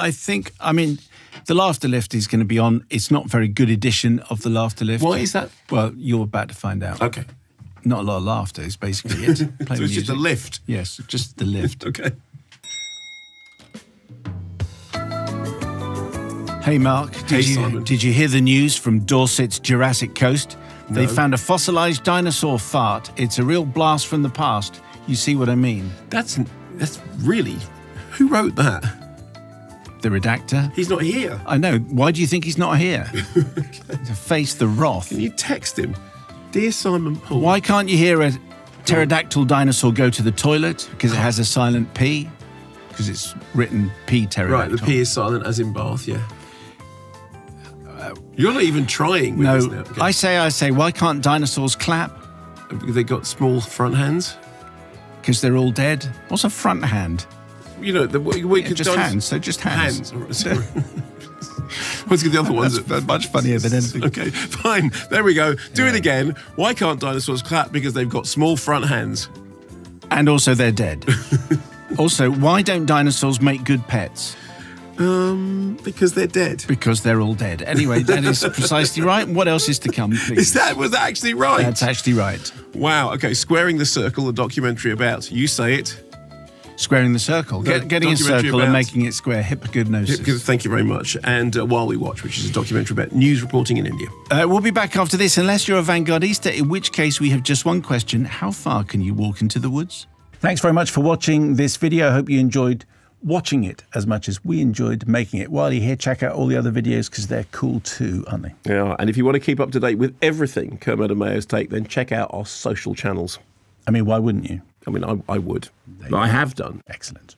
I think, I mean, the Laughter Lift is going to be on. It's not a very good edition of the Laughter Lift. Why is that? Well, you're about to find out. Okay. Not a lot of laughter is basically it. So it's just music. a lift. Yes, just the lift. Okay. Hey, Mark, did, Hey, you, Simon. did you hear the news from Dorset's Jurassic Coast? They No. found a fossilized dinosaur fart. It's a real blast from the past. You see what I mean? That's that's really. Who wrote that? The redactor. He's not here. I know. Why do you think he's not here? to face the wrath. Can you text him, dear Simon Paul? Why can't you hear a pterodactyl dinosaur go to the toilet? Because it has a silent P. Because it's written P pterodactyl. Right, the P is silent as in Bath. Yeah. Uh, You're not even trying with this now. No. I say, I say, why can't dinosaurs clap? They got small front hands. Because they're all dead. What's a front hand? You know, the we, Yeah, could just hands, so just hands. Hands. What's the other ones? That's much funnier than anything. Okay, fine. There we go. Do it again. Why can't dinosaurs clap? Because they've got small front hands. And also, they're dead. also, why don't dinosaurs make good pets? Um, because they're dead. Because they're all dead. Anyway, that is precisely right. What else is to come, please? Is that was that actually right? That's actually right. wow. Okay, squaring the circle, a documentary about. You say it. Squaring the circle. The Get, getting a circle and making it square. Hipgnosis. Thank you very much. And uh, while we watch, which is a documentary about news reporting in India. Uh, we'll be back after this, unless you're a vanguardista, in which case we have just one question. How far can you walk into the woods? Thanks very much for watching this video. I hope you enjoyed watching it as much as we enjoyed making it. While you're here, check out all the other videos because they're cool too, aren't they? Yeah, and if you want to keep up to date with everything Kermode and Mayo's take, then check out our social channels. I mean, why wouldn't you? I mean, I, I would. I have done. Excellent.